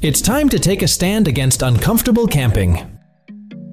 It's time to take a stand against uncomfortable camping.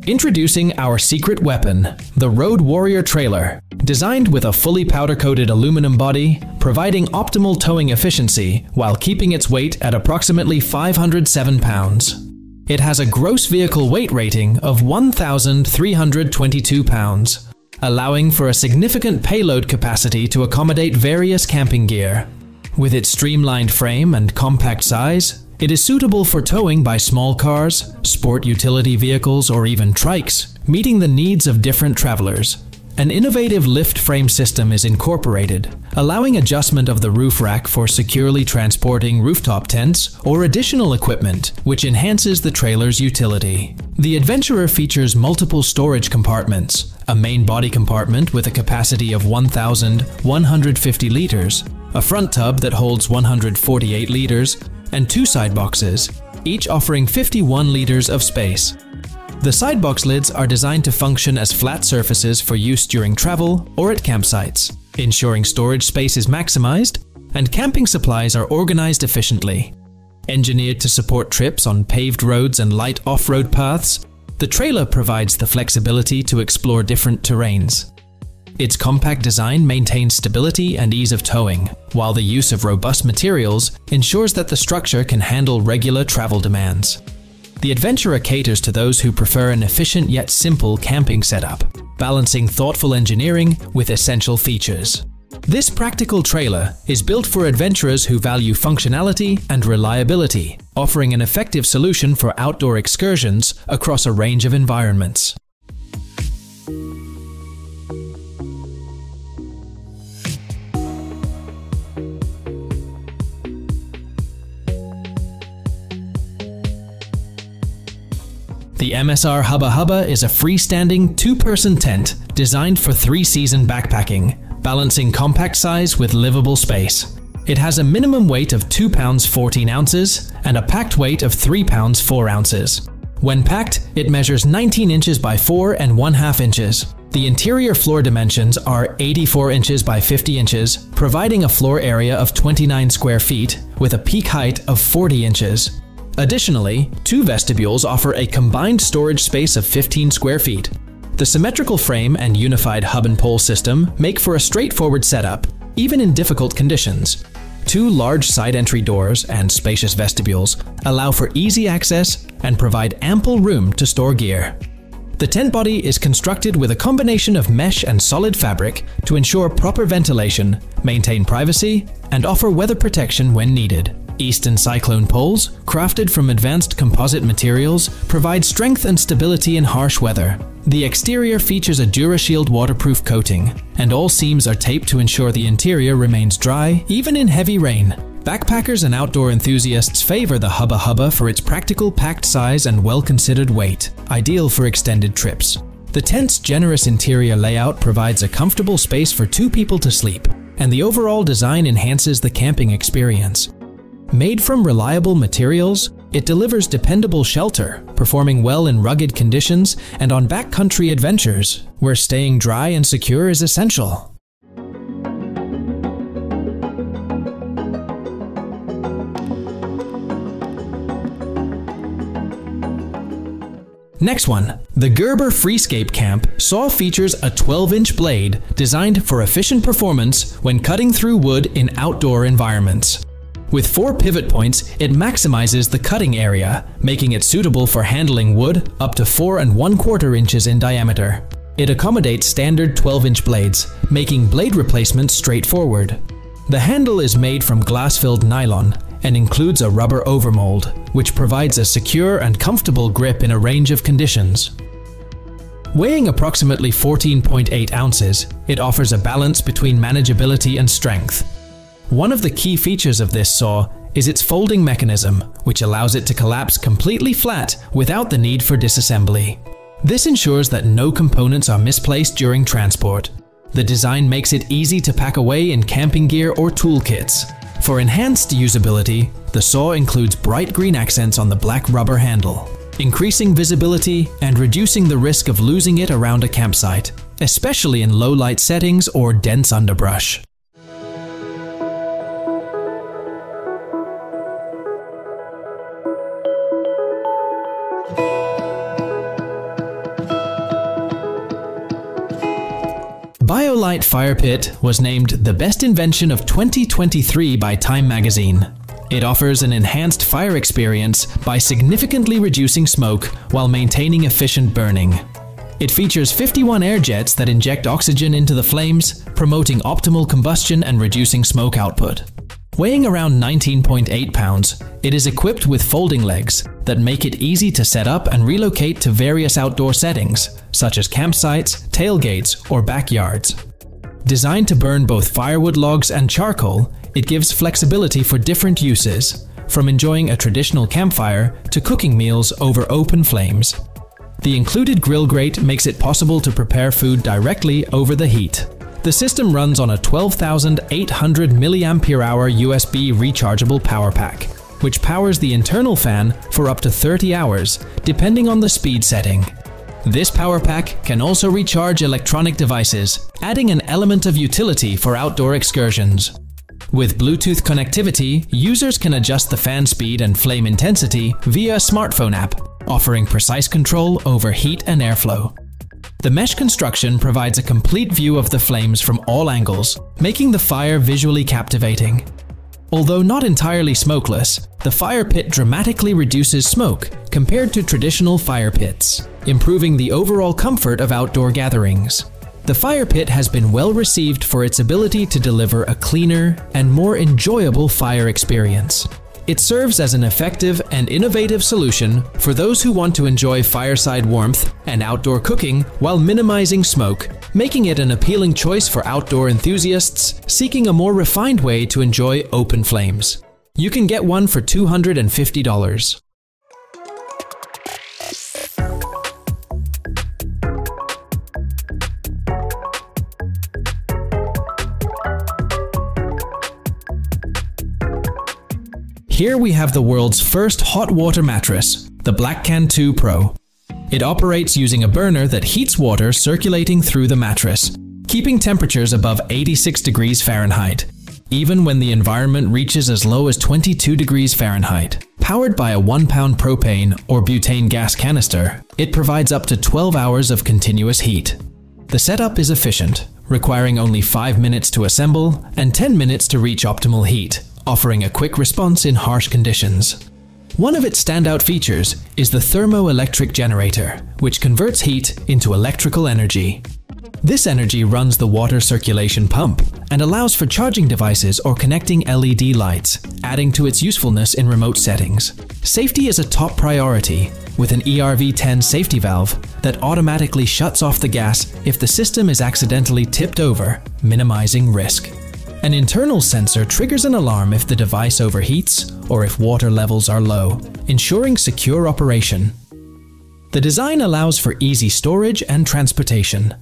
Introducing our secret weapon, the Road Warrior Trailer. Designed with a fully powder-coated aluminum body, providing optimal towing efficiency while keeping its weight at approximately 507 pounds. It has a gross vehicle weight rating of 1,322 pounds, allowing for a significant payload capacity to accommodate various camping gear. With its streamlined frame and compact size, it is suitable for towing by small cars, sport utility vehicles, or even trikes, meeting the needs of different travelers. An innovative lift frame system is incorporated, allowing adjustment of the roof rack for securely transporting rooftop tents or additional equipment, which enhances the trailer's utility. The Adventurer features multiple storage compartments, a main body compartment with a capacity of 1,150 liters, a front tub that holds 148 liters, and two side boxes, each offering 51 liters of space. The side box lids are designed to function as flat surfaces for use during travel or at campsites, ensuring storage space is maximized and camping supplies are organized efficiently. Engineered to support trips on paved roads and light off-road paths, the trailer provides the flexibility to explore different terrains. Its compact design maintains stability and ease of towing, while the use of robust materials ensures that the structure can handle regular travel demands. The Adventurer caters to those who prefer an efficient yet simple camping setup, balancing thoughtful engineering with essential features. This practical trailer is built for adventurers who value functionality and reliability, offering an effective solution for outdoor excursions across a range of environments. The MSR Hubba Hubba is a freestanding two-person tent designed for three-season backpacking, balancing compact size with livable space. It has a minimum weight of 2 pounds 14 ounces and a packed weight of 3 pounds 4 ounces. When packed, it measures 19 inches by 4 and 1 2 inches. The interior floor dimensions are 84 inches by 50 inches, providing a floor area of 29 square feet with a peak height of 40 inches. Additionally, two vestibules offer a combined storage space of 15 square feet. The symmetrical frame and unified hub and pole system make for a straightforward setup, even in difficult conditions. Two large side entry doors and spacious vestibules allow for easy access and provide ample room to store gear. The tent body is constructed with a combination of mesh and solid fabric to ensure proper ventilation, maintain privacy, and offer weather protection when needed. Easton Cyclone poles, crafted from advanced composite materials, provide strength and stability in harsh weather. The exterior features a DuraShield waterproof coating, and all seams are taped to ensure the interior remains dry even in heavy rain. Backpackers and outdoor enthusiasts favor the Hubba Hubba for its practical packed size and well-considered weight, ideal for extended trips. The tent's generous interior layout provides a comfortable space for two people to sleep, and the overall design enhances the camping experience. Made from reliable materials, it delivers dependable shelter, performing well in rugged conditions and on backcountry adventures, where staying dry and secure is essential. Next one, the Gerber Freescape Camp saw features a 12-inch blade designed for efficient performance when cutting through wood in outdoor environments. With four pivot points, it maximizes the cutting area, making it suitable for handling wood up to 4 and 1 quarter inches in diameter. It accommodates standard 12-inch blades, making blade replacement straightforward. The handle is made from glass-filled nylon and includes a rubber overmold, which provides a secure and comfortable grip in a range of conditions. Weighing approximately 14.8 ounces, it offers a balance between manageability and strength, one of the key features of this saw is its folding mechanism, which allows it to collapse completely flat without the need for disassembly. This ensures that no components are misplaced during transport. The design makes it easy to pack away in camping gear or toolkits. For enhanced usability, the saw includes bright green accents on the black rubber handle, increasing visibility and reducing the risk of losing it around a campsite, especially in low light settings or dense underbrush. BioLite Fire Pit was named the best invention of 2023 by Time Magazine. It offers an enhanced fire experience by significantly reducing smoke while maintaining efficient burning. It features 51 air jets that inject oxygen into the flames, promoting optimal combustion and reducing smoke output. Weighing around 19.8 pounds, it is equipped with folding legs, that make it easy to set up and relocate to various outdoor settings, such as campsites, tailgates, or backyards. Designed to burn both firewood logs and charcoal, it gives flexibility for different uses, from enjoying a traditional campfire to cooking meals over open flames. The included grill grate makes it possible to prepare food directly over the heat. The system runs on a 12,800 mAh USB rechargeable power pack, which powers the internal fan for up to 30 hours, depending on the speed setting. This power pack can also recharge electronic devices, adding an element of utility for outdoor excursions. With Bluetooth connectivity, users can adjust the fan speed and flame intensity via a smartphone app, offering precise control over heat and airflow. The mesh construction provides a complete view of the flames from all angles, making the fire visually captivating. Although not entirely smokeless, the fire pit dramatically reduces smoke compared to traditional fire pits, improving the overall comfort of outdoor gatherings. The fire pit has been well received for its ability to deliver a cleaner and more enjoyable fire experience. It serves as an effective and innovative solution for those who want to enjoy fireside warmth and outdoor cooking while minimizing smoke, making it an appealing choice for outdoor enthusiasts seeking a more refined way to enjoy open flames. You can get one for $250. Here we have the world's first hot water mattress, the Blackcan 2 Pro. It operates using a burner that heats water circulating through the mattress, keeping temperatures above 86 degrees Fahrenheit, even when the environment reaches as low as 22 degrees Fahrenheit. Powered by a 1 pound propane or butane gas canister, it provides up to 12 hours of continuous heat. The setup is efficient, requiring only 5 minutes to assemble and 10 minutes to reach optimal heat, offering a quick response in harsh conditions. One of its standout features is the thermoelectric generator, which converts heat into electrical energy. This energy runs the water circulation pump and allows for charging devices or connecting LED lights, adding to its usefulness in remote settings. Safety is a top priority, with an ERV10 safety valve that automatically shuts off the gas if the system is accidentally tipped over, minimizing risk. An internal sensor triggers an alarm if the device overheats or if water levels are low, ensuring secure operation. The design allows for easy storage and transportation.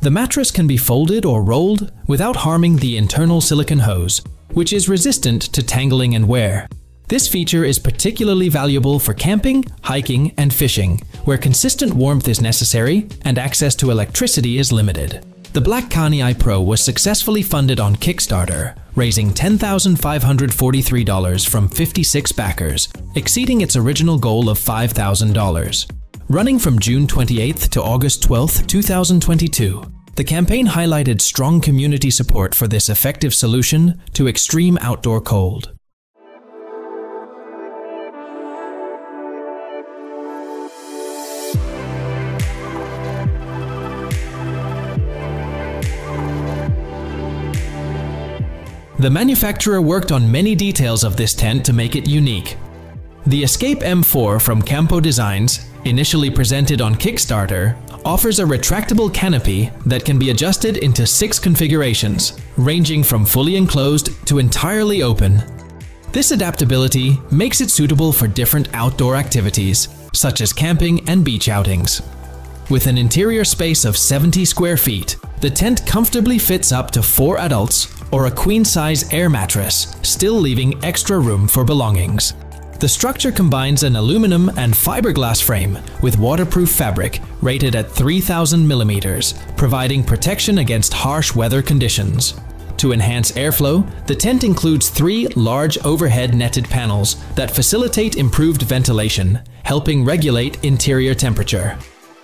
The mattress can be folded or rolled without harming the internal silicon hose, which is resistant to tangling and wear. This feature is particularly valuable for camping, hiking, and fishing, where consistent warmth is necessary and access to electricity is limited. The Blackcan AI Pro was successfully funded on Kickstarter, raising $10,543 from 56 backers, exceeding its original goal of $5,000. Running from June 28 to August 12, 2022, the campaign highlighted strong community support for this effective solution to extreme outdoor cold. The manufacturer worked on many details of this tent to make it unique. The Escape M4 from Campo Designs, initially presented on Kickstarter, offers a retractable canopy that can be adjusted into six configurations, ranging from fully enclosed to entirely open. This adaptability makes it suitable for different outdoor activities, such as camping and beach outings. With an interior space of 70 square feet, the tent comfortably fits up to four adults or a queen-size air mattress, still leaving extra room for belongings. The structure combines an aluminum and fiberglass frame with waterproof fabric rated at 3000 millimeters, providing protection against harsh weather conditions. To enhance airflow, the tent includes three large overhead netted panels that facilitate improved ventilation, helping regulate interior temperature.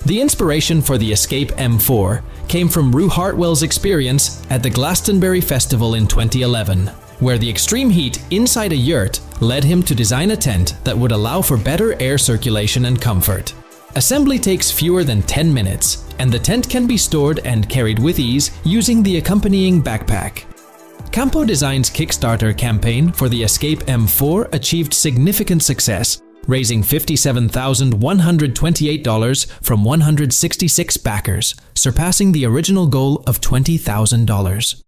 The inspiration for the Escape M4 came from Rue Hartwell's experience at the Glastonbury Festival in 2011, where the extreme heat inside a yurt led him to design a tent that would allow for better air circulation and comfort. Assembly takes fewer than 10 minutes, and the tent can be stored and carried with ease using the accompanying backpack. Campo Design's Kickstarter campaign for the Escape M4 achieved significant success, raising $57,128 from 166 backers, surpassing the original goal of $20,000.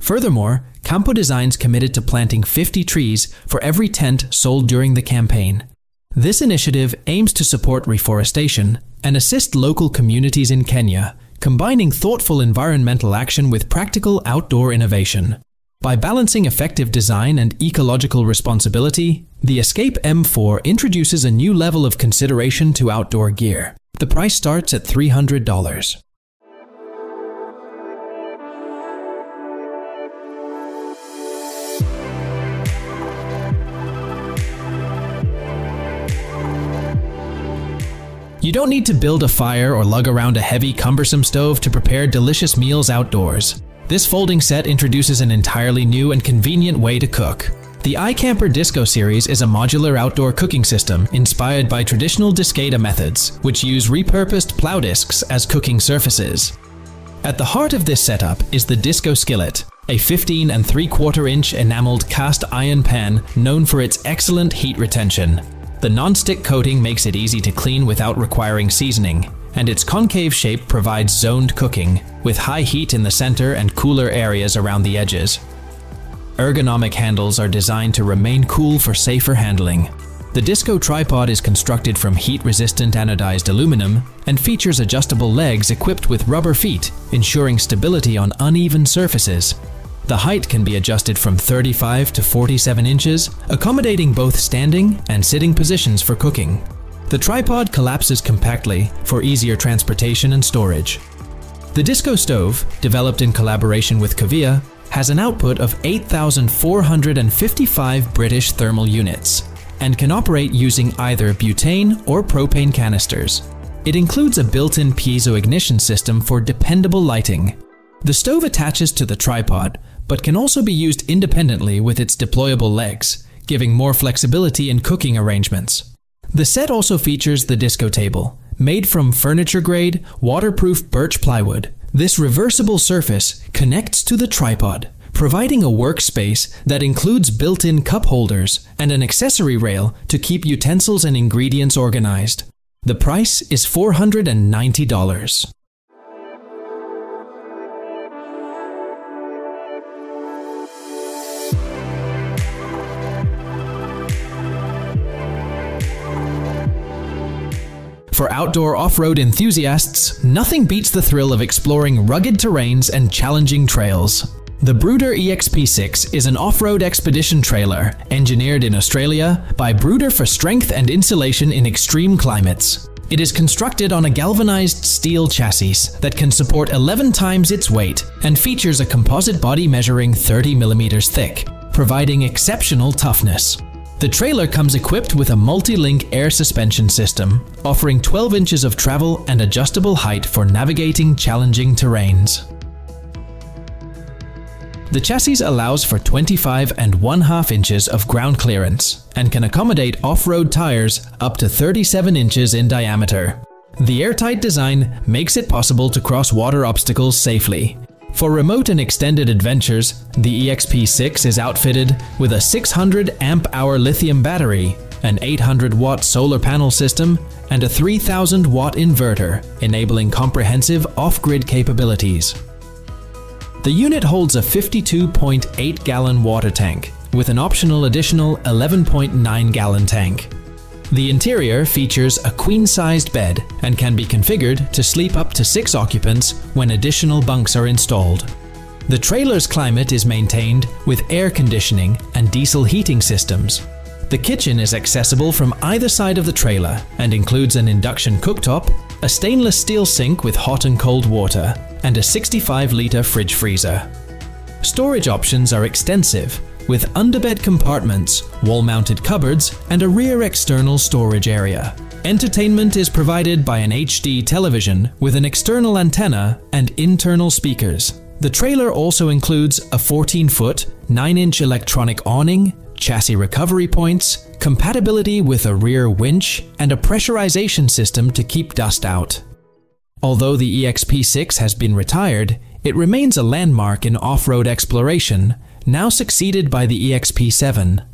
Furthermore, Campo Designs committed to planting 50 trees for every tent sold during the campaign. This initiative aims to support reforestation and assist local communities in Kenya, combining thoughtful environmental action with practical outdoor innovation. By balancing effective design and ecological responsibility, the Escape M4 introduces a new level of consideration to outdoor gear. The price starts at $300. You don't need to build a fire or lug around a heavy, cumbersome stove to prepare delicious meals outdoors. This folding set introduces an entirely new and convenient way to cook. The iCamper Disco series is a modular outdoor cooking system inspired by traditional Discada methods, which use repurposed plow discs as cooking surfaces. At the heart of this setup is the Disco Skillet, a 15 and 3 quarter inch enameled cast iron pan known for its excellent heat retention. The non-stick coating makes it easy to clean without requiring seasoning, and its concave shape provides zoned cooking, with high heat in the center and cooler areas around the edges. Ergonomic handles are designed to remain cool for safer handling. The Disco tripod is constructed from heat-resistant anodized aluminum and features adjustable legs equipped with rubber feet, ensuring stability on uneven surfaces. The height can be adjusted from 35 to 47 inches, accommodating both standing and sitting positions for cooking. The tripod collapses compactly for easier transportation and storage. The Disco stove, developed in collaboration with Kovea, has an output of 8,455 British thermal units and can operate using either butane or propane canisters. It includes a built-in piezo ignition system for dependable lighting. The stove attaches to the tripod, but can also be used independently with its deployable legs, giving more flexibility in cooking arrangements. The set also features the disco table, made from furniture-grade, waterproof birch plywood. This reversible surface connects to the tripod, providing a workspace that includes built-in cup holders and an accessory rail to keep utensils and ingredients organized. The price is $490. For outdoor off-road enthusiasts, nothing beats the thrill of exploring rugged terrains and challenging trails. The Bruder EXP6 is an off-road expedition trailer engineered in Australia by Bruder for strength and insulation in extreme climates. It is constructed on a galvanized steel chassis that can support 11 times its weight and features a composite body measuring 30 millimeters thick, providing exceptional toughness. The trailer comes equipped with a multi-link air suspension system, offering 12 inches of travel and adjustable height for navigating challenging terrains. The chassis allows for 25 and 1 2 inches of ground clearance and can accommodate off-road tires up to 37 inches in diameter. The airtight design makes it possible to cross water obstacles safely, for remote and extended adventures, the EXP6 is outfitted with a 600 amp hour lithium battery, an 800 watt solar panel system, and a 3000 watt inverter, enabling comprehensive off-grid capabilities. The unit holds a 52.8 gallon water tank, with an optional additional 11.9 gallon tank. The interior features a queen-sized bed and can be configured to sleep up to six occupants when additional bunks are installed. The trailer's climate is maintained with air conditioning and diesel heating systems. The kitchen is accessible from either side of the trailer and includes an induction cooktop, a stainless steel sink with hot and cold water, and a 65-litre fridge freezer. Storage options are extensive, with underbed compartments, wall-mounted cupboards, and a rear external storage area. Entertainment is provided by an HD television with an external antenna and internal speakers. The trailer also includes a 14-foot, 9-inch electronic awning, chassis recovery points, compatibility with a rear winch, and a pressurization system to keep dust out. Although the EXP6 has been retired, it remains a landmark in off-road exploration, now succeeded by the EXP7.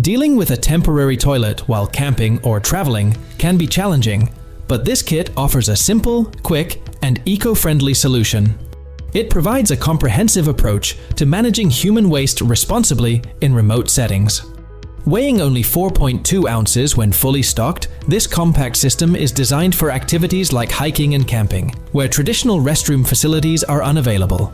Dealing with a temporary toilet while camping or traveling can be challenging, but this kit offers a simple, quick, and eco-friendly solution. It provides a comprehensive approach to managing human waste responsibly in remote settings. Weighing only 4.2 ounces when fully stocked, this compact system is designed for activities like hiking and camping, where traditional restroom facilities are unavailable.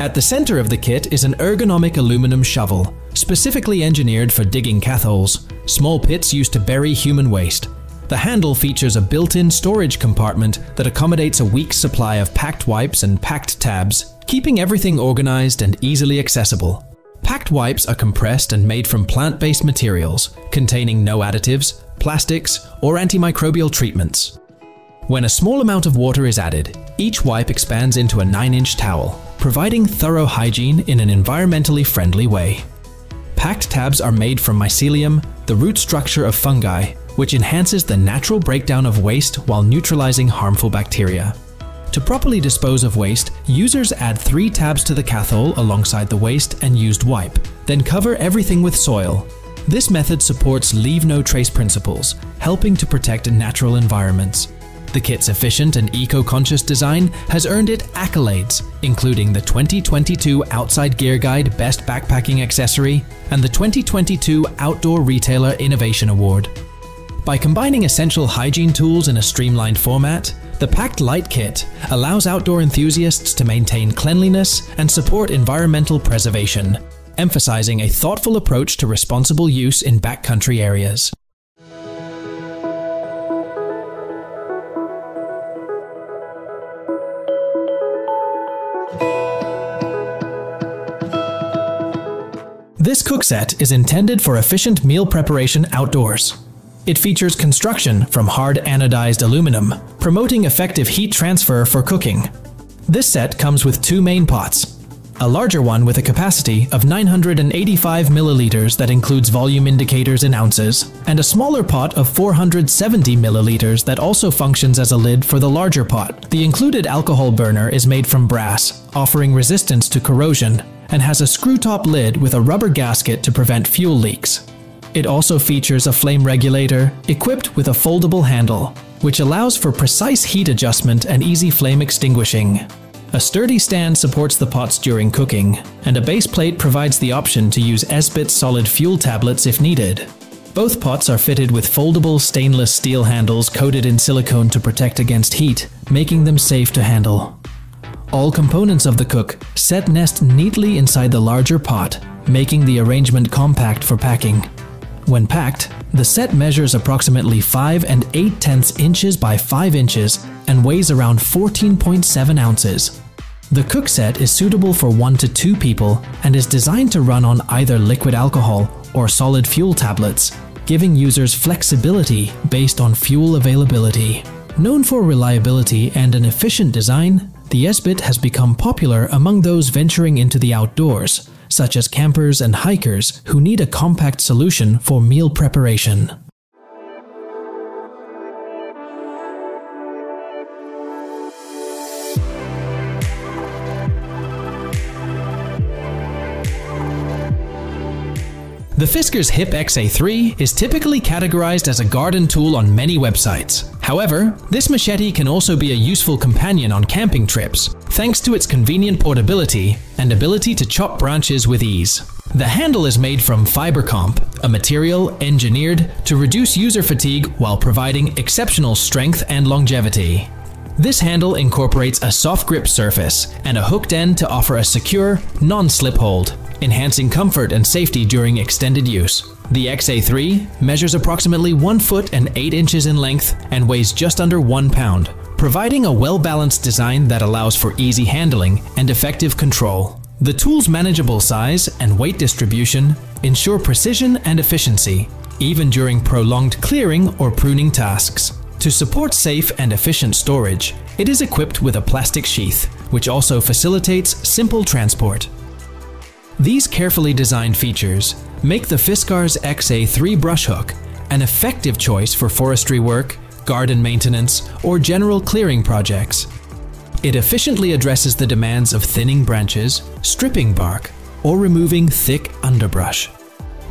At the center of the kit is an ergonomic aluminum shovel, specifically engineered for digging catholes, small pits used to bury human waste. The handle features a built-in storage compartment that accommodates a week's supply of packed wipes and packed tabs, keeping everything organized and easily accessible. PACT wipes are compressed and made from plant-based materials, containing no additives, plastics, or antimicrobial treatments. When a small amount of water is added, each wipe expands into a 9-inch towel, providing thorough hygiene in an environmentally friendly way. PACT tabs are made from mycelium, the root structure of fungi, which enhances the natural breakdown of waste while neutralizing harmful bacteria. To properly dispose of waste, users add three tabs to the cathole alongside the waste and used wipe, then cover everything with soil. This method supports leave no trace principles, helping to protect natural environments. The kit's efficient and eco-conscious design has earned it accolades, including the 2022 Outside Gear Guide Best Backpacking Accessory and the 2022 Outdoor Retailer Innovation Award. By combining essential hygiene tools in a streamlined format, the Packed Light Kit allows outdoor enthusiasts to maintain cleanliness and support environmental preservation, emphasizing a thoughtful approach to responsible use in backcountry areas. This cook set is intended for efficient meal preparation outdoors. It features construction from hard anodized aluminum, promoting effective heat transfer for cooking. This set comes with two main pots, a larger one with a capacity of 985 milliliters that includes volume indicators in ounces, and a smaller pot of 470 milliliters that also functions as a lid for the larger pot. The included alcohol burner is made from brass, offering resistance to corrosion, and has a screw-top lid with a rubber gasket to prevent fuel leaks. It also features a flame regulator equipped with a foldable handle, which allows for precise heat adjustment and easy flame extinguishing. A sturdy stand supports the pots during cooking, and a base plate provides the option to use Esbit solid fuel tablets if needed. Both pots are fitted with foldable stainless steel handles coated in silicone to protect against heat, making them safe to handle. All components of the cook set nest neatly inside the larger pot, making the arrangement compact for packing. When packed, the set measures approximately 5 and 8 tenths inches by 5 inches and weighs around 14.7 ounces. The cook set is suitable for 1 to 2 people and is designed to run on either liquid alcohol or solid fuel tablets, giving users flexibility based on fuel availability. Known for reliability and an efficient design, the Esbit has become popular among those venturing into the outdoors, such as campers and hikers who need a compact solution for meal preparation. The Fiskars HIP XA3 is typically categorized as a garden tool on many websites. However, this machete can also be a useful companion on camping trips, thanks to its convenient portability and ability to chop branches with ease. The handle is made from FiberComp, a material engineered to reduce user fatigue while providing exceptional strength and longevity. This handle incorporates a soft grip surface and a hooked end to offer a secure, non-slip hold, enhancing comfort and safety during extended use. The XA3 measures approximately 1 foot and 8 inches in length and weighs just under 1 pound, providing a well-balanced design that allows for easy handling and effective control. The tool's manageable size and weight distribution ensure precision and efficiency, even during prolonged clearing or pruning tasks. To support safe and efficient storage, it is equipped with a plastic sheath, which also facilitates simple transport. These carefully designed features make the Fiskars XA3 brush hook an effective choice for forestry work, garden maintenance, or general clearing projects. It efficiently addresses the demands of thinning branches, stripping bark, or removing thick underbrush.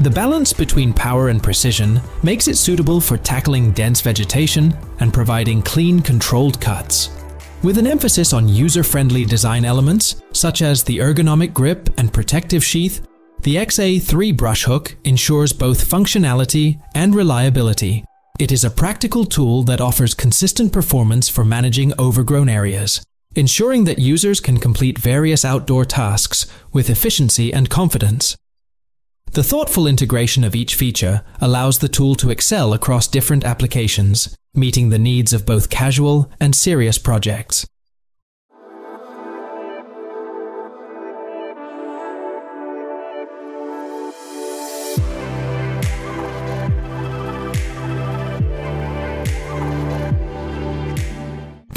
The balance between power and precision makes it suitable for tackling dense vegetation and providing clean, controlled cuts. With an emphasis on user-friendly design elements, such as the ergonomic grip and protective sheath, the XA3 brush hook ensures both functionality and reliability. It is a practical tool that offers consistent performance for managing overgrown areas, ensuring that users can complete various outdoor tasks with efficiency and confidence. The thoughtful integration of each feature allows the tool to excel across different applications, meeting the needs of both casual and serious projects.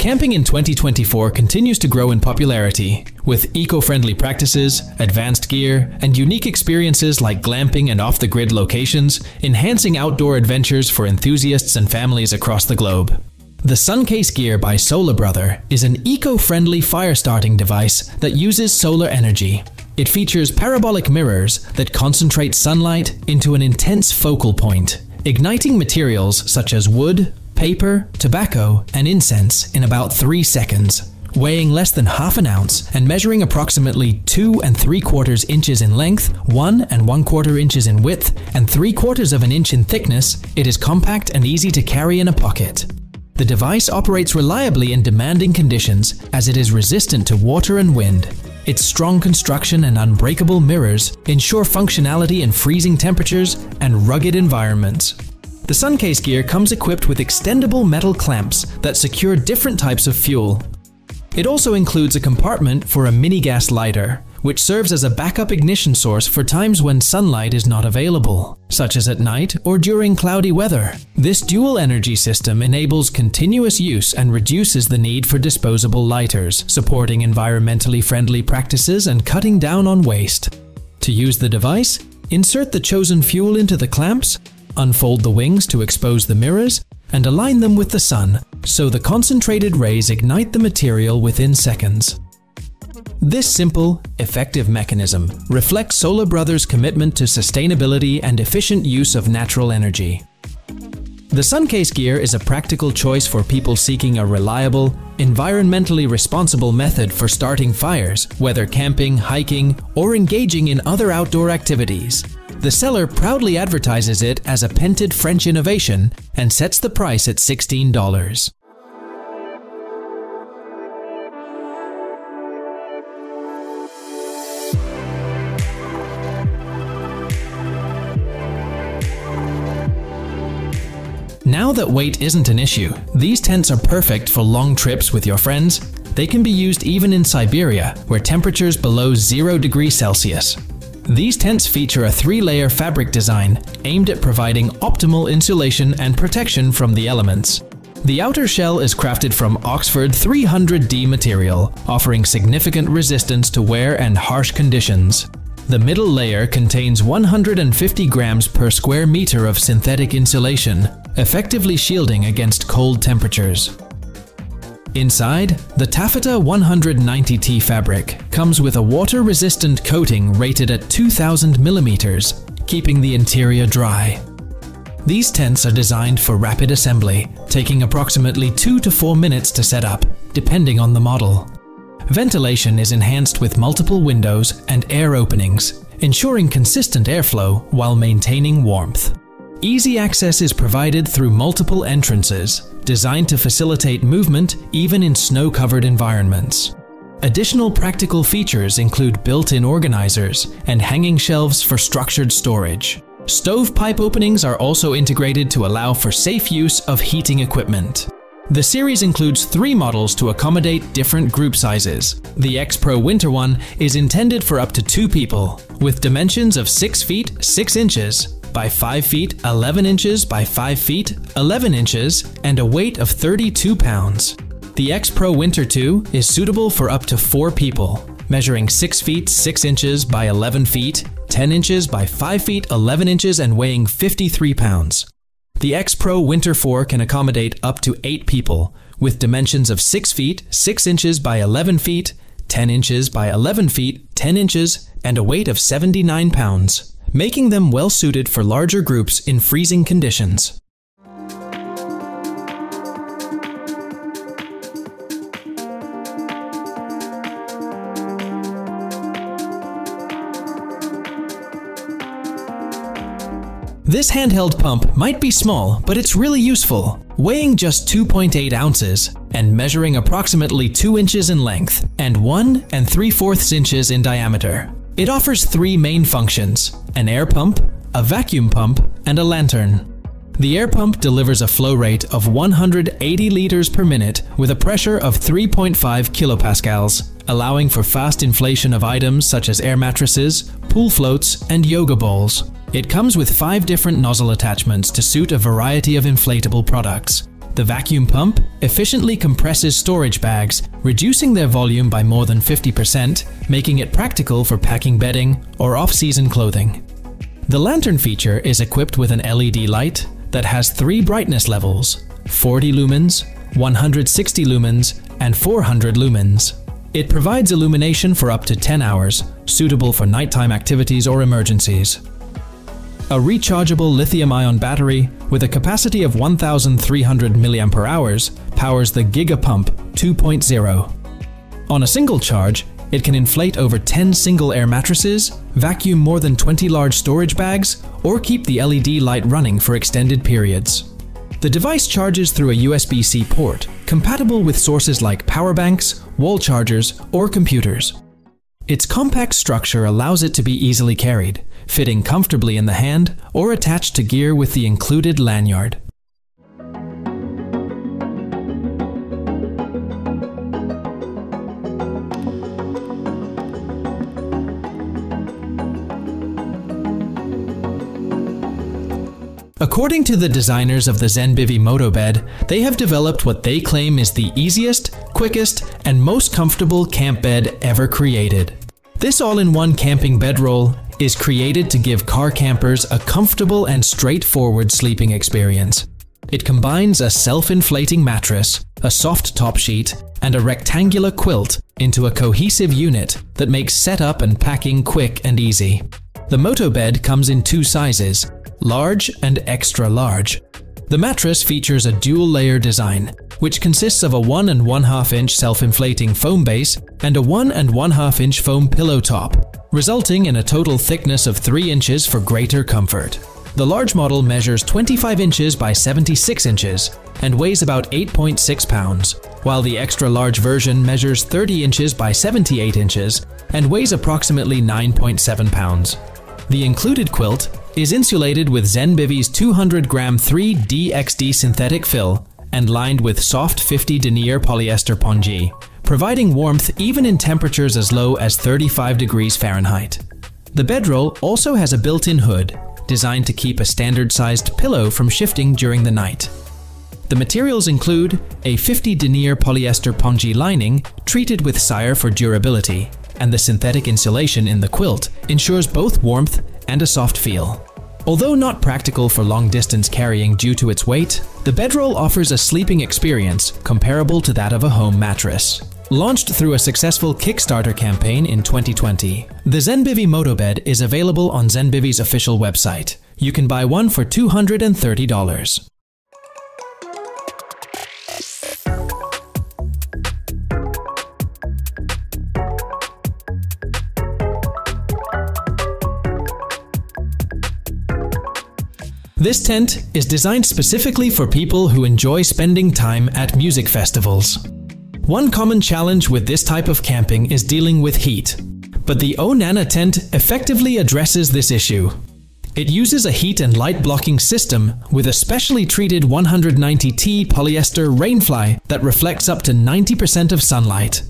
Camping in 2024 continues to grow in popularity, with eco-friendly practices, advanced gear, and unique experiences like glamping and off-the-grid locations, enhancing outdoor adventures for enthusiasts and families across the globe. The Suncase Gear by Solar Brother is an eco-friendly fire starting device that uses solar energy. It features parabolic mirrors that concentrate sunlight into an intense focal point, igniting materials such as wood, paper, tobacco, and incense in about 3 seconds, weighing less than half an ounce and measuring approximately 2 and 3 quarters inches in length, 1 and 1 quarter inches in width, and 3 quarters of an inch in thickness, it is compact and easy to carry in a pocket. The device operates reliably in demanding conditions as it is resistant to water and wind. Its strong construction and unbreakable mirrors ensure functionality in freezing temperatures and rugged environments. The Suncase gear comes equipped with extendable metal clamps that secure different types of fuel. It also includes a compartment for a mini gas lighter, which serves as a backup ignition source for times when sunlight is not available, such as at night or during cloudy weather. This dual energy system enables continuous use and reduces the need for disposable lighters, supporting environmentally friendly practices and cutting down on waste. To use the device, insert the chosen fuel into the clamps Unfold the wings to expose the mirrors and align them with the sun so the concentrated rays ignite the material within seconds. This simple, effective mechanism reflects Solar Brothers' commitment to sustainability and efficient use of natural energy. The Suncase gear is a practical choice for people seeking a reliable, environmentally responsible method for starting fires, whether camping, hiking, or engaging in other outdoor activities. The seller proudly advertises it as a patented French innovation and sets the price at $16. Now that weight isn't an issue, these tents are perfect for long trips with your friends. They can be used even in Siberia, where temperatures below 0 degrees Celsius. These tents feature a three-layer fabric design aimed at providing optimal insulation and protection from the elements. The outer shell is crafted from Oxford 300D material, offering significant resistance to wear and harsh conditions. The middle layer contains 150 grams per square meter of synthetic insulation, effectively shielding against cold temperatures. Inside, the Taffeta 190T fabric comes with a water-resistant coating rated at 2000 mm, keeping the interior dry. These tents are designed for rapid assembly, taking approximately 2 to 4 minutes to set up, depending on the model. Ventilation is enhanced with multiple windows and air openings, ensuring consistent airflow while maintaining warmth. Easy access is provided through multiple entrances, designed to facilitate movement even in snow-covered environments. Additional practical features include built-in organizers and hanging shelves for structured storage. Stovepipe openings are also integrated to allow for safe use of heating equipment. The series includes three models to accommodate different group sizes. The Ex-Pro Winter one is intended for up to two people, with dimensions of 6 feet 6 inches by 5 feet 11 inches by 5 feet 11 inches and a weight of 32 pounds. The Ex-Pro Winter 2 is suitable for up to 4 people, measuring 6 feet 6 inches by 11 feet, 10 inches by 5 feet 11 inches and weighing 53 pounds. The Ex-Pro Winter 4 can accommodate up to 8 people, with dimensions of 6 feet 6 inches by 11 feet, 10 inches by 11 feet, 10 inches, and a weight of 79 pounds, making them well suited for larger groups in freezing conditions. This handheld pump might be small, but it's really useful, weighing just 2.8 ounces and measuring approximately 2 inches in length and 1 and 3 fourths inches in diameter. It offers three main functions, an air pump, a vacuum pump, and a lantern. The air pump delivers a flow rate of 180 liters per minute with a pressure of 3.5 kilopascals, allowing for fast inflation of items such as air mattresses, pool floats, and yoga balls. It comes with five different nozzle attachments to suit a variety of inflatable products. The vacuum pump efficiently compresses storage bags, reducing their volume by more than 50%, making it practical for packing bedding or off-season clothing. The lantern feature is equipped with an LED light that has three brightness levels, 40 lumens, 160 lumens, and 400 lumens. It provides illumination for up to 10 hours, suitable for nighttime activities or emergencies a rechargeable lithium-ion battery with a capacity of 1,300 mAh powers the Gigapump 2.0. On a single charge, it can inflate over 10 single air mattresses, vacuum more than 20 large storage bags, or keep the LED light running for extended periods. The device charges through a USB-C port, compatible with sources like power banks, wall chargers, or computers. Its compact structure allows it to be easily carried, fitting comfortably in the hand or attached to gear with the included lanyard. According to the designers of the Zenbivy Motobed, they have developed what they claim is the easiest, quickest, and most comfortable camp bed ever created. This all-in-one camping bedroll is created to give car campers a comfortable and straightforward sleeping experience. It combines a self-inflating mattress, a soft top sheet, and a rectangular quilt into a cohesive unit that makes setup and packing quick and easy. The Moto bed comes in two sizes, large and extra large. The mattress features a dual layer design, which consists of a 1 and 1 2 inch self-inflating foam base and a 1 and 1 2 inch foam pillow top, resulting in a total thickness of 3 inches for greater comfort. The large model measures 25 inches by 76 inches and weighs about 8.6 pounds, while the extra large version measures 30 inches by 78 inches and weighs approximately 9.7 pounds. The included quilt is insulated with Zenbivy's 200 gram 3DXD synthetic fill and lined with soft 50 denier polyester pongee, providing warmth even in temperatures as low as 35 degrees Fahrenheit. The bedroll also has a built-in hood, designed to keep a standard-sized pillow from shifting during the night. The materials include a 50 denier polyester pongee lining treated with Sire for durability, and the synthetic insulation in the quilt ensures both warmth and a soft feel. Although not practical for long-distance carrying due to its weight, the bedroll offers a sleeping experience comparable to that of a home mattress. Launched through a successful Kickstarter campaign in 2020, the Zenbivy Motobed is available on Zenbivy's official website. You can buy one for $230. This tent is designed specifically for people who enjoy spending time at music festivals. One common challenge with this type of camping is dealing with heat, but the Onana tent effectively addresses this issue. It uses a heat and light blocking system with a specially treated 190T polyester rainfly that reflects up to 90% of sunlight.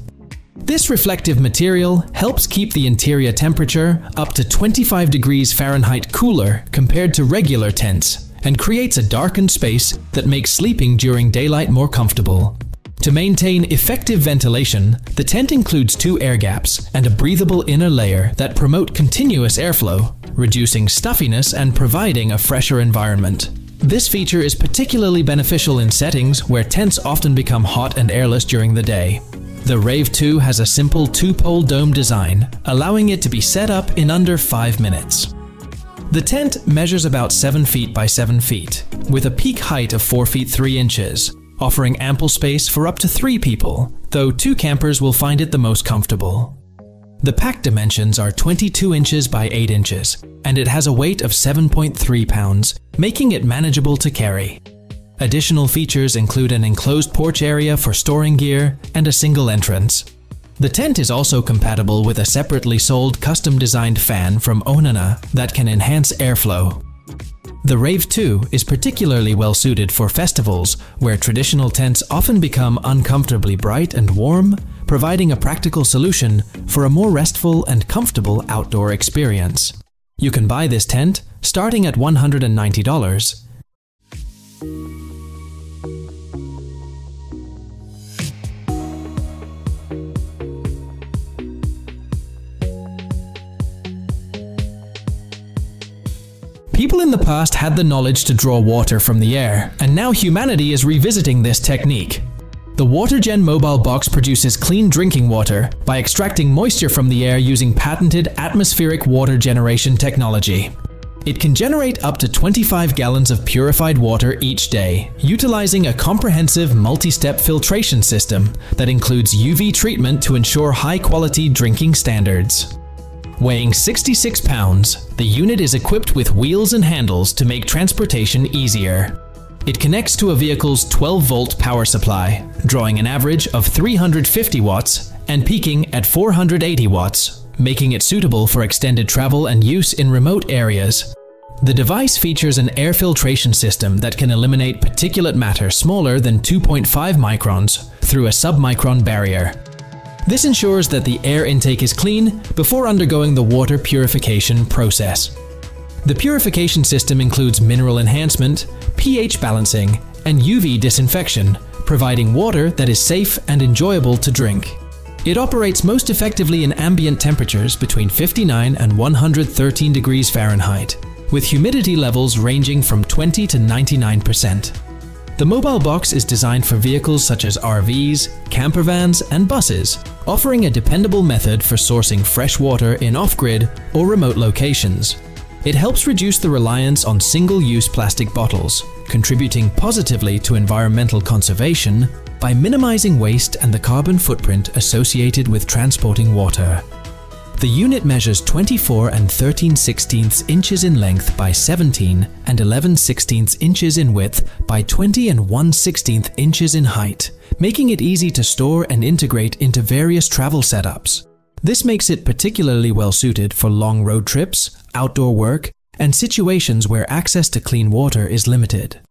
This reflective material helps keep the interior temperature up to 25 degrees Fahrenheit cooler compared to regular tents and creates a darkened space that makes sleeping during daylight more comfortable. To maintain effective ventilation, the tent includes two air gaps and a breathable inner layer that promote continuous airflow, reducing stuffiness and providing a fresher environment. This feature is particularly beneficial in settings where tents often become hot and airless during the day. The Rave 2 has a simple two-pole dome design, allowing it to be set up in under 5 minutes. The tent measures about 7 feet by 7 feet, with a peak height of 4 feet 3 inches, offering ample space for up to 3 people, though 2 campers will find it the most comfortable. The pack dimensions are 22 inches by 8 inches, and it has a weight of 7.3 pounds, making it manageable to carry. Additional features include an enclosed porch area for storing gear and a single entrance. The tent is also compatible with a separately sold custom-designed fan from Onana that can enhance airflow. The Rave 2 is particularly well suited for festivals where traditional tents often become uncomfortably bright and warm, providing a practical solution for a more restful and comfortable outdoor experience. You can buy this tent starting at $190 People in the past had the knowledge to draw water from the air, and now humanity is revisiting this technique. The WaterGen mobile box produces clean drinking water by extracting moisture from the air using patented atmospheric water generation technology. It can generate up to 25 gallons of purified water each day, utilizing a comprehensive multi-step filtration system that includes UV treatment to ensure high-quality drinking standards. Weighing 66 pounds, the unit is equipped with wheels and handles to make transportation easier. It connects to a vehicle's 12-volt power supply, drawing an average of 350 watts and peaking at 480 watts, making it suitable for extended travel and use in remote areas. The device features an air filtration system that can eliminate particulate matter smaller than 2.5 microns through a submicron barrier, this ensures that the air intake is clean before undergoing the water purification process. The purification system includes mineral enhancement, pH balancing, and UV disinfection, providing water that is safe and enjoyable to drink. It operates most effectively in ambient temperatures between 59 and 113 degrees Fahrenheit, with humidity levels ranging from 20 to 99%. The mobile box is designed for vehicles such as RVs, campervans, and buses, offering a dependable method for sourcing fresh water in off-grid or remote locations. It helps reduce the reliance on single-use plastic bottles, contributing positively to environmental conservation by minimizing waste and the carbon footprint associated with transporting water. The unit measures 24 and 13 16ths inches in length by 17 and 11 16ths inches in width by 20 and 1 16th inches in height, making it easy to store and integrate into various travel setups. This makes it particularly well suited for long road trips, outdoor work, and situations where access to clean water is limited.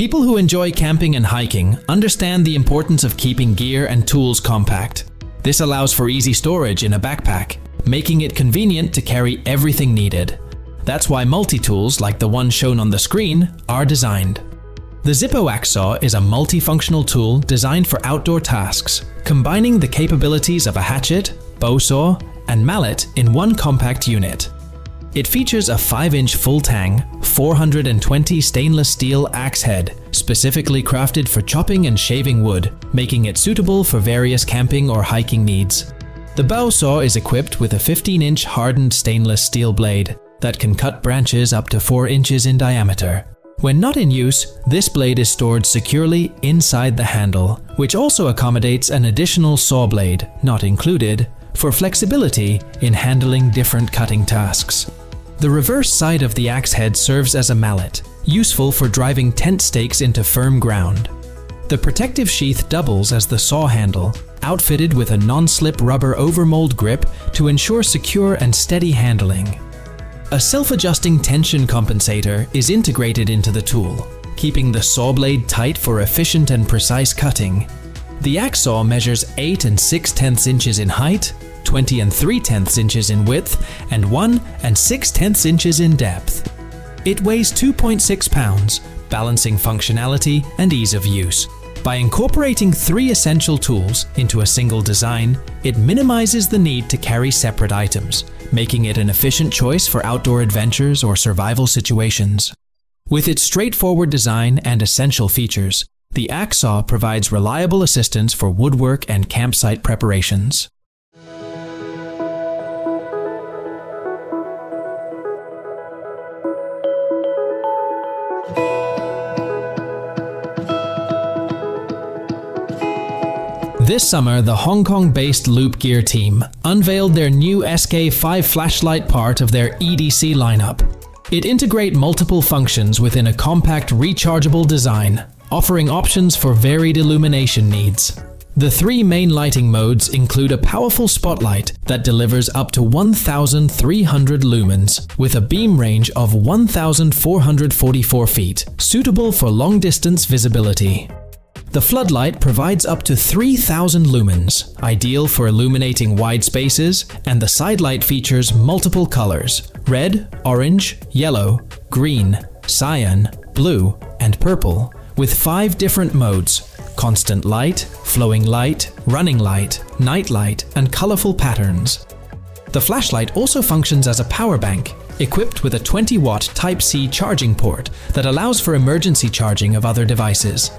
People who enjoy camping and hiking understand the importance of keeping gear and tools compact. This allows for easy storage in a backpack, making it convenient to carry everything needed. That's why multi-tools like the one shown on the screen are designed. The Zippo Axe Saw is a multifunctional tool designed for outdoor tasks, combining the capabilities of a hatchet, bow saw, and mallet in one compact unit. It features a 5-inch full-tang, 420 stainless steel axe head, specifically crafted for chopping and shaving wood, making it suitable for various camping or hiking needs. The bow saw is equipped with a 15-inch hardened stainless steel blade that can cut branches up to 4 inches in diameter. When not in use, this blade is stored securely inside the handle, which also accommodates an additional saw blade, not included, for flexibility in handling different cutting tasks. The reverse side of the axe head serves as a mallet, useful for driving tent stakes into firm ground. The protective sheath doubles as the saw handle, outfitted with a non-slip rubber overmold grip to ensure secure and steady handling. A self-adjusting tension compensator is integrated into the tool, keeping the saw blade tight for efficient and precise cutting. The axe saw measures 8 and 6 tenths inches in height, 20 and 3 tenths inches in width, and 1 and 6 tenths inches in depth. It weighs 2.6 pounds, balancing functionality and ease of use. By incorporating three essential tools into a single design, it minimizes the need to carry separate items, making it an efficient choice for outdoor adventures or survival situations. With its straightforward design and essential features, the axe saw provides reliable assistance for woodwork and campsite preparations. This summer, the Hong Kong based Loop Gear team unveiled their new SK5 flashlight part of their EDC lineup. It integrates multiple functions within a compact rechargeable design, offering options for varied illumination needs. The three main lighting modes include a powerful spotlight that delivers up to 1,300 lumens with a beam range of 1,444 feet, suitable for long-distance visibility. The floodlight provides up to 3000 lumens, ideal for illuminating wide spaces, and the sidelight features multiple colors red, orange, yellow, green, cyan, blue, and purple, with five different modes constant light, flowing light, running light, night light, and colorful patterns. The flashlight also functions as a power bank, equipped with a 20 watt Type-C charging port that allows for emergency charging of other devices.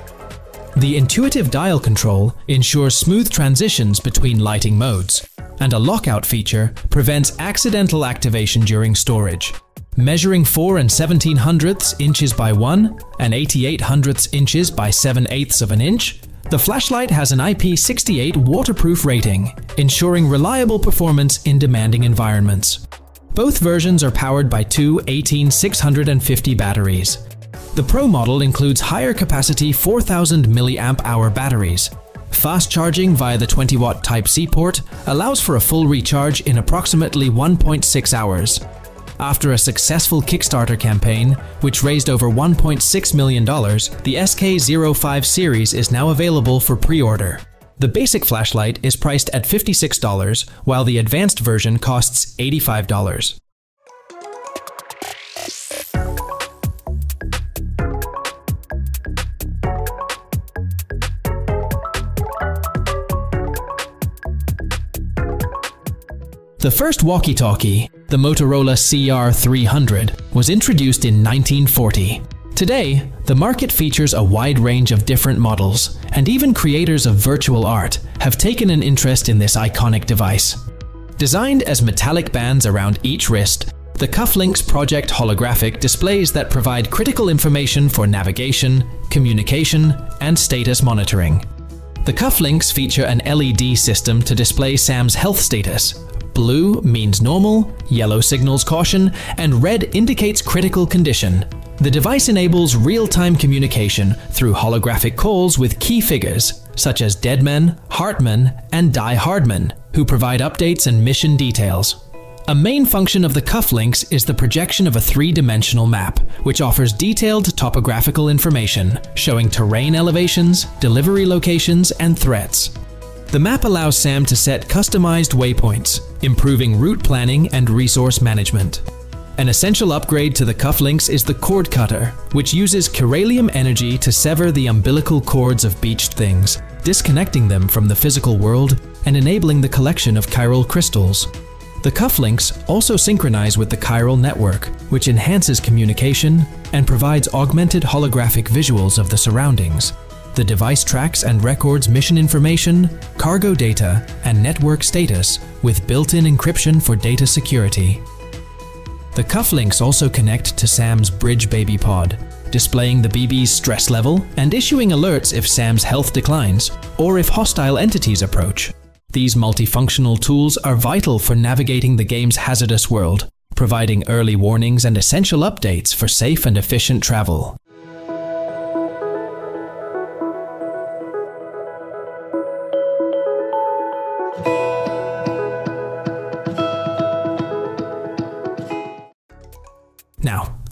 The intuitive dial control ensures smooth transitions between lighting modes, and a lockout feature prevents accidental activation during storage. Measuring 4 and 17 hundredths inches by 1 and 88 hundredths inches by 7 eighths of an inch, the flashlight has an IP68 waterproof rating, ensuring reliable performance in demanding environments. Both versions are powered by two 18650 batteries, the Pro model includes higher capacity 4000 mAh batteries. Fast charging via the 20 watt Type-C port allows for a full recharge in approximately 1.6 hours. After a successful Kickstarter campaign, which raised over $1.6 million, the SK05 series is now available for pre-order. The basic flashlight is priced at $56, while the advanced version costs $85. The first walkie-talkie, the Motorola CR300, was introduced in 1940. Today, the market features a wide range of different models, and even creators of virtual art have taken an interest in this iconic device. Designed as metallic bands around each wrist, the Cufflinks Project holographic displays that provide critical information for navigation, communication, and status monitoring. The cufflinks feature an LED system to display Sam's health status, Blue means normal, yellow signals caution, and red indicates critical condition. The device enables real-time communication through holographic calls with key figures, such as Deadman, Heartman, and Die Hardman, who provide updates and mission details. A main function of the cufflinks is the projection of a three-dimensional map, which offers detailed topographical information, showing terrain elevations, delivery locations, and threats. The map allows Sam to set customized waypoints, improving route planning and resource management. An essential upgrade to the cufflinks is the cord cutter, which uses chiralium energy to sever the umbilical cords of beached things, disconnecting them from the physical world and enabling the collection of chiral crystals. The cufflinks also synchronize with the chiral network, which enhances communication and provides augmented holographic visuals of the surroundings, the device tracks and records mission information, cargo data, and network status with built-in encryption for data security. The cufflinks also connect to Sam's Bridge Baby Pod, displaying the BB's stress level and issuing alerts if Sam's health declines or if hostile entities approach. These multifunctional tools are vital for navigating the game's hazardous world, providing early warnings and essential updates for safe and efficient travel.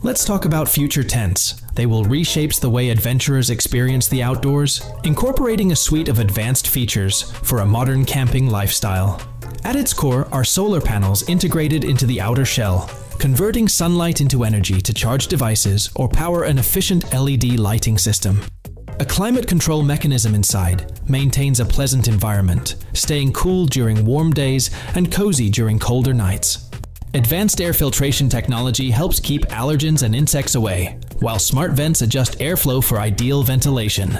Let's talk about future tents. They will reshape the way adventurers experience the outdoors, incorporating a suite of advanced features for a modern camping lifestyle. At its core are solar panels integrated into the outer shell, converting sunlight into energy to charge devices or power an efficient LED lighting system. A climate control mechanism inside maintains a pleasant environment, staying cool during warm days and cozy during colder nights. Advanced air filtration technology helps keep allergens and insects away, while smart vents adjust airflow for ideal ventilation.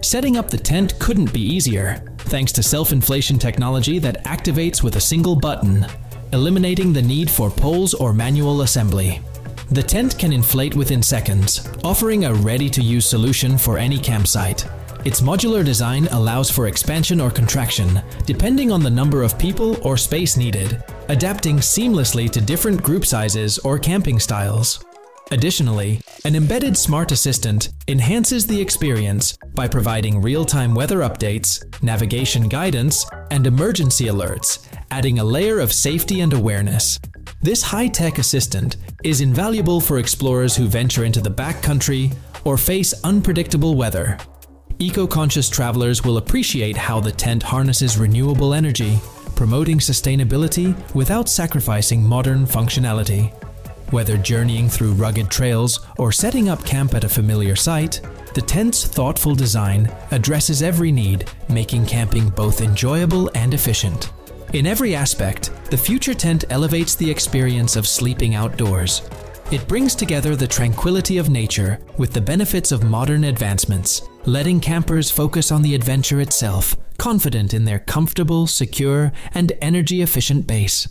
Setting up the tent couldn't be easier, thanks to self-inflation technology that activates with a single button, eliminating the need for poles or manual assembly. The tent can inflate within seconds, offering a ready-to-use solution for any campsite. Its modular design allows for expansion or contraction, depending on the number of people or space needed, adapting seamlessly to different group sizes or camping styles. Additionally, an embedded smart assistant enhances the experience by providing real-time weather updates, navigation guidance, and emergency alerts, adding a layer of safety and awareness. This high-tech assistant is invaluable for explorers who venture into the backcountry or face unpredictable weather. Eco-conscious travelers will appreciate how the tent harnesses renewable energy, promoting sustainability without sacrificing modern functionality. Whether journeying through rugged trails or setting up camp at a familiar site, the tent's thoughtful design addresses every need, making camping both enjoyable and efficient. In every aspect, the future tent elevates the experience of sleeping outdoors, it brings together the tranquility of nature with the benefits of modern advancements, letting campers focus on the adventure itself, confident in their comfortable, secure, and energy efficient base.